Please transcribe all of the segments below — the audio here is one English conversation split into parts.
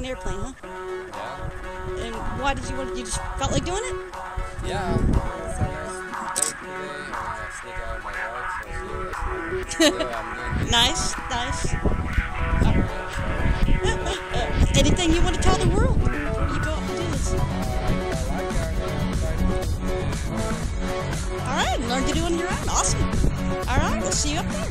an airplane, huh? Yeah. And why did you want? You just felt like doing it? Yeah. Um, nice day today. and I sneak out of my wife, so she was. yeah, I'm doing Nice, nice. Anything you want to tell the world? You go up and do this. I, I like it. I'm gonna try to do it. All right, learn to do it on your own. Awesome. All right, we'll see you up there.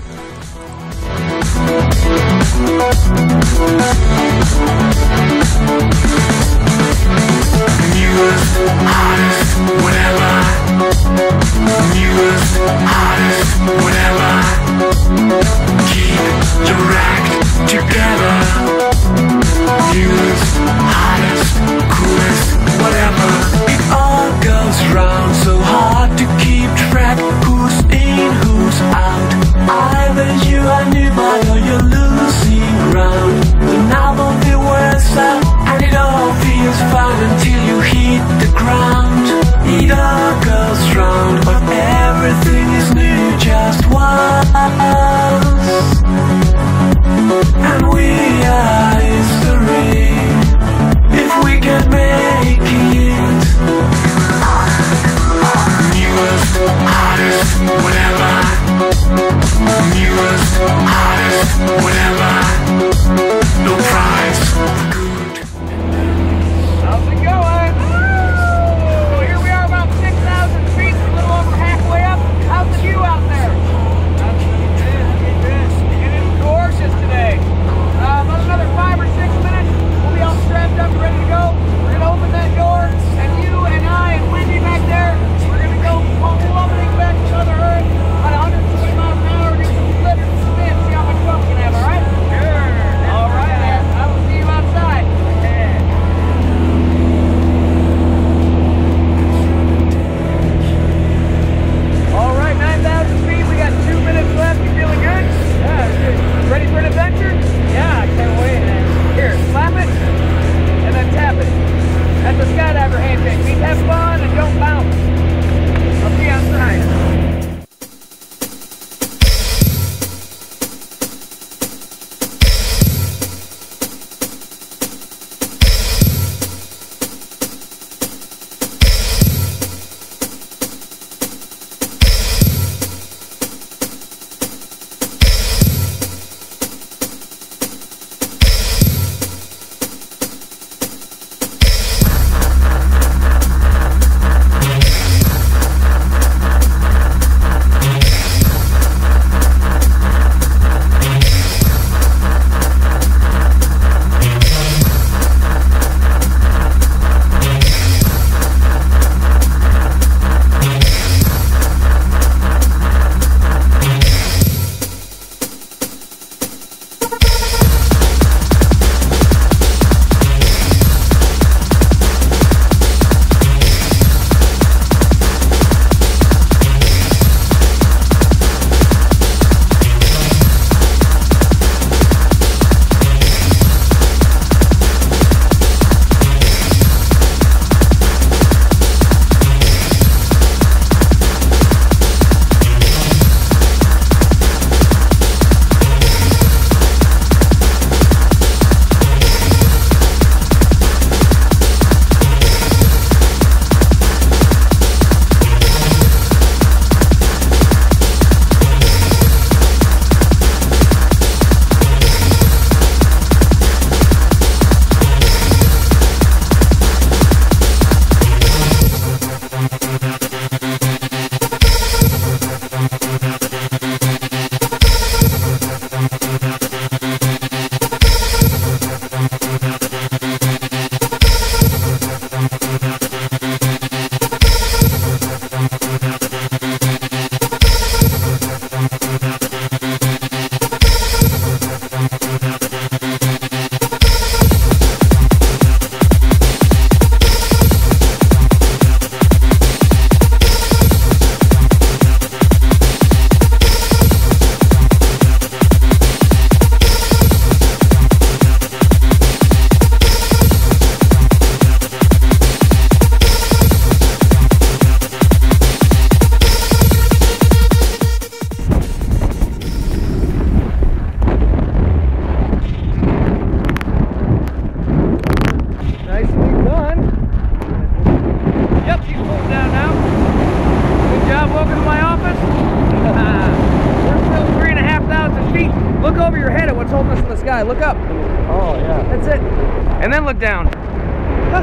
All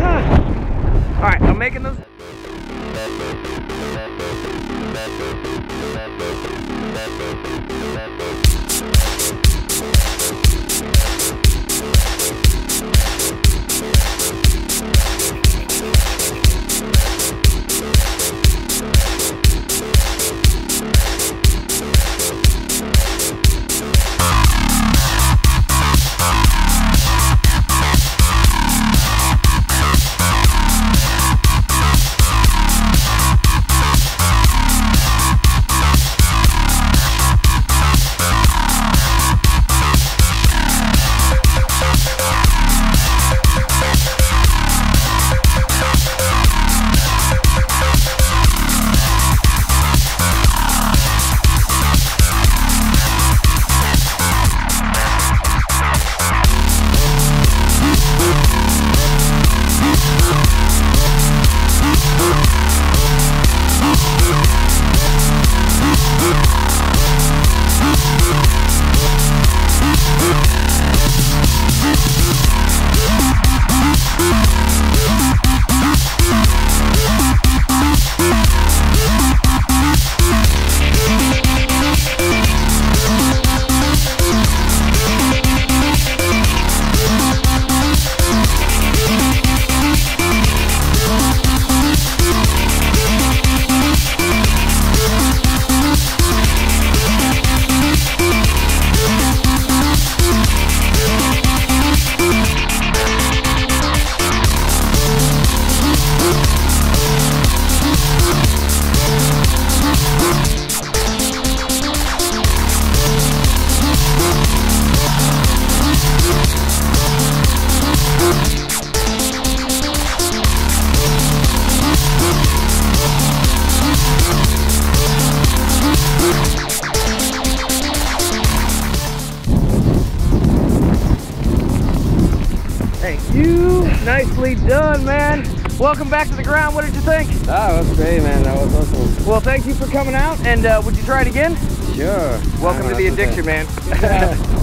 right, I'm making those. Thank you. Nicely done, man. Welcome back to the ground. What did you think? That was great, man. That was awesome. Well, thank you for coming out. And uh, would you try it again? Sure. Welcome to the addiction, man.